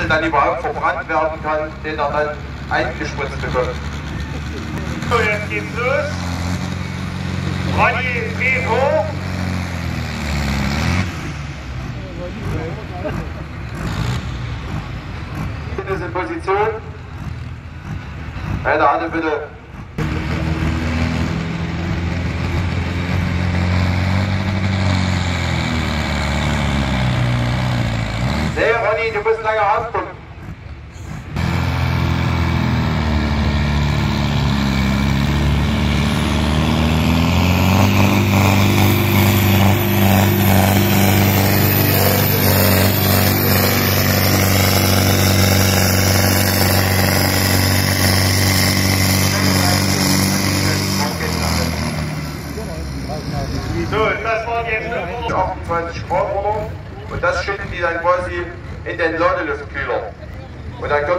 Diesel dann überhaupt verbrannt werden kann, den er dann eingespritzt bekommt. So, jetzt geht's los. Ronny, geht hoch. Bitte in Position. Eine Hand bitte. Nee, Ronny, du musst lange aufgucken. So, das waren jetzt 28 Grad runter und das schütten die dann quasi in den Ladeluftkühler. Und dann kommt